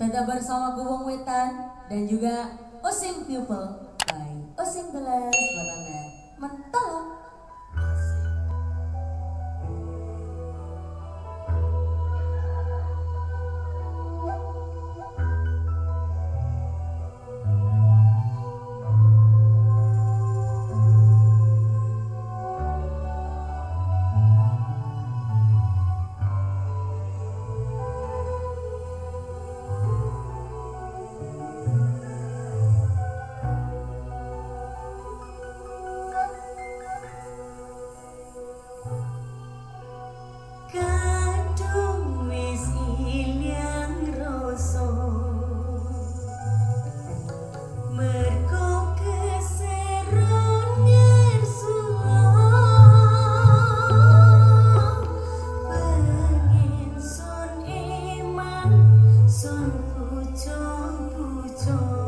Tetap bersama Gubong Wetan dan juga Osim People by Osim Belas buat Anda. Mantap! Son 不长